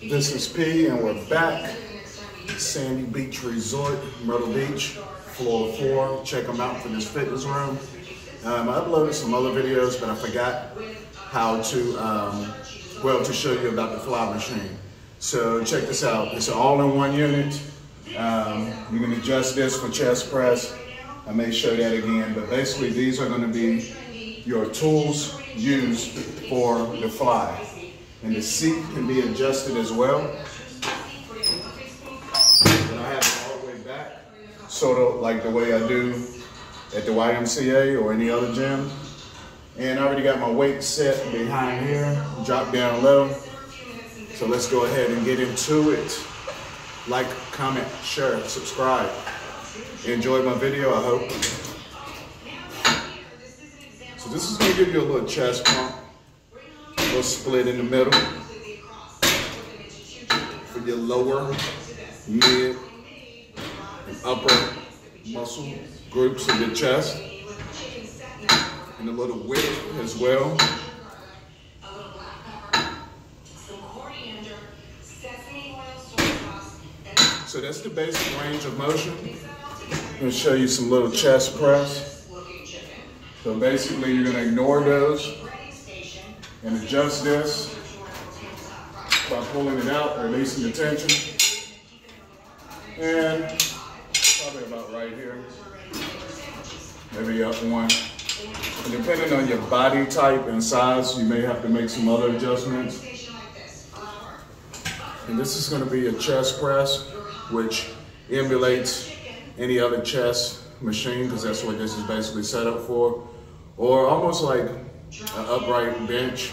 This is P, and we're back. At Sandy Beach Resort, Myrtle Beach, floor four. Check them out for this fitness room. Um, I uploaded some other videos, but I forgot how to, um, well, to show you about the fly machine. So check this out. It's an all-in-one unit. Um, you can adjust this for chest press. I may show that again, but basically these are going to be your tools used for the fly. And the seat can be adjusted as well. And I have it all the way back, sort of like the way I do at the YMCA or any other gym. And I already got my weight set behind here, drop down low. So let's go ahead and get into it. Like, comment, share, subscribe. Enjoy my video, I hope. So this is gonna give you a little chest pump, little split in the middle for your lower, mid, and upper muscle groups of your chest. And a little width as well. So that's the basic range of motion. I'm gonna show you some little chest press. So basically you're gonna ignore those and adjust this by pulling it out, releasing the tension. And probably about right here. Maybe up one. And depending on your body type and size, you may have to make some other adjustments. And this is gonna be a chest press which emulates any other chest machine because that's what this is basically set up for. Or almost like an upright bench,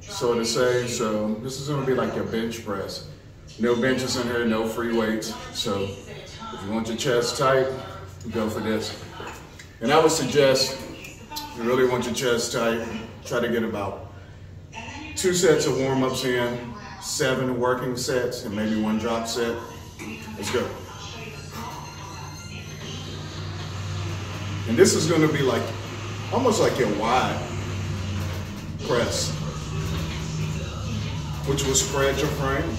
so to say. So this is gonna be like your bench press. No benches in here, no free weights. So if you want your chest tight, go for this. And I would suggest, if you really want your chest tight, try to get about two sets of warm-ups in, seven working sets, and maybe one drop set. Let's go. And this is gonna be like, almost like your wide press, which will spread your frame,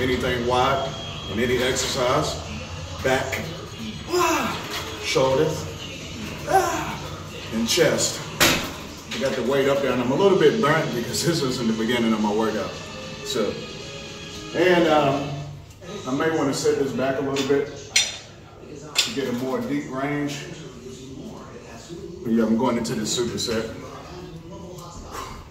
anything wide in any exercise, back, shoulders, and chest. I got the weight up there and I'm a little bit burnt because this was in the beginning of my workout. So, and um, I may want to set this back a little bit to get a more deep range. Yeah, I'm going into the superset.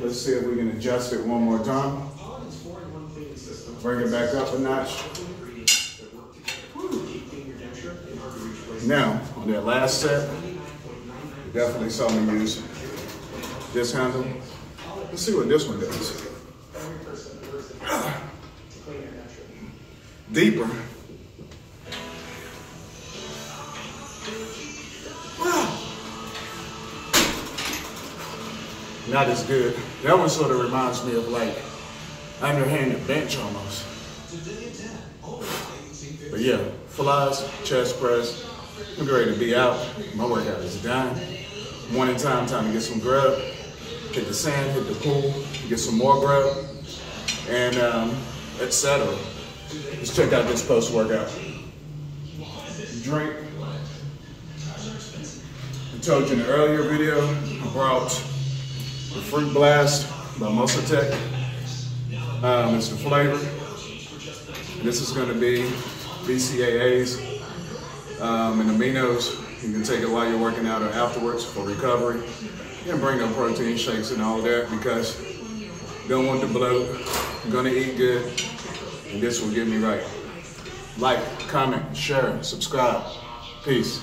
let's see if we can adjust it one more time. Bring it back up a notch. Now, on that last set, you definitely saw me use this handle. Let's see what this one does. Deeper. Not as good. That one sort of reminds me of like underhanded bench almost. But yeah, flies, chest press. I'm ready to be out. My workout is done. Morning time, time to get some grub. Hit the sand, hit the pool, get some more grub, and um, etc. Let's check out this post-workout. Drink. I told you in the earlier video, I brought Fruit Blast by Muscle. Um, it's the flavor. This is going to be BCAAs um, and aminos. You can take it while you're working out or afterwards for recovery. And bring no protein shakes and all that because don't want to bloat. To eat good, and this will get me right. Like, comment, share, subscribe. Peace.